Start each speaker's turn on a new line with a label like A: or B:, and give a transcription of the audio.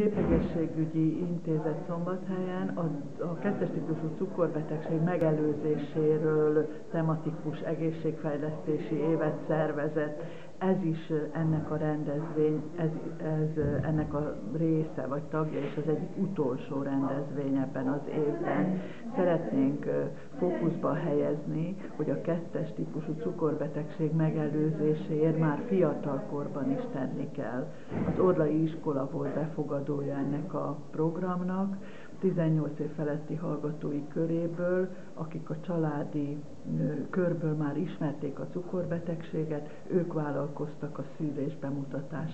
A: Népegészségügyi Intézet Szombathelyen a, a kettes típusú cukorbetegség megelőzéséről tematikus egészségfejlesztési évet szervezett. Ez is ennek a rendezvény, ez, ez ennek a része vagy tagja, és az egyik utolsó rendezvény ebben az évben. Szeretnénk fókuszba helyezni, hogy a kettes típusú cukorbetegség megelőzéséért már fiatal korban is tenni kell. Az Orlai Iskola volt befogadója ennek a programnak, 18 év feletti hallgatói köréből, akik a családi körből már ismerték a cukorbetegséget, ők vállalkoztak a szűrés bemutatásra.